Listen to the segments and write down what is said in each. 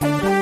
Bye.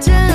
to